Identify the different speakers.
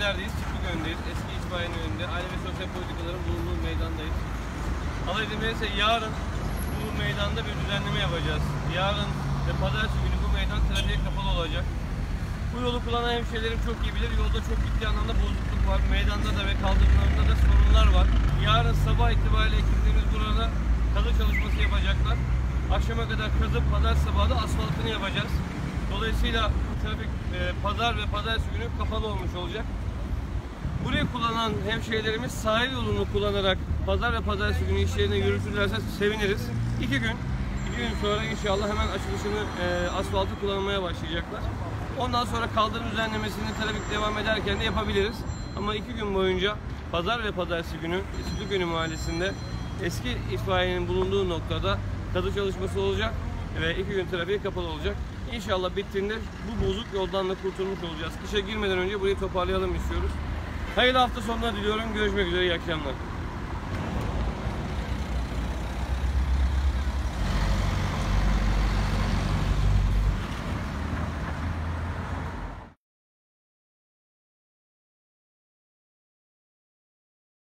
Speaker 1: neredeyiz? Çiftlik önündeyiz. Eski itfaiyenin önünde. Aile ve sosyal politikaların bulunduğu meydandayız. İzin verirse yarın bu meydanda bir düzenleme yapacağız. Yarın ve pazartesi günü bu meydan trafiğe kapalı olacak. Bu yolu kullanan hemşehrilerim çok iyi bilir. Yolda çok ciddi anlamda bozukluk var. Meydanda da ve kaldırımlarında da sorunlar var. Yarın sabah itibariyle ekiplerimiz burada kazı çalışması yapacaklar. Akşama kadar kazıp pazar sabahı da asfaltını yapacağız. Dolayısıyla trafik e, pazar ve pazartesi günü kapalı olmuş olacak. Burayı kullanan hemşehrilerimiz sahil yolunu kullanarak pazar ve pazartesi günü işlerine yürütürlerse seviniriz. İki gün, iki gün sonra inşallah hemen açılışını e, asfaltı kullanmaya başlayacaklar. Ondan sonra kaldırım düzenlemesini trafik devam ederken de yapabiliriz. Ama iki gün boyunca pazar ve pazartesi günü Sütlükönü Mahallesi'nde eski itfaiyenin bulunduğu noktada kazı çalışması olacak ve iki gün trafiğe kapalı olacak. İnşallah bittiğinde bu bozuk yoldan da kurtulmuş olacağız. Kışa girmeden önce burayı toparlayalım istiyoruz. Hayırlı hafta sonları diliyorum. Görüşmek üzere. İyi akşamlar.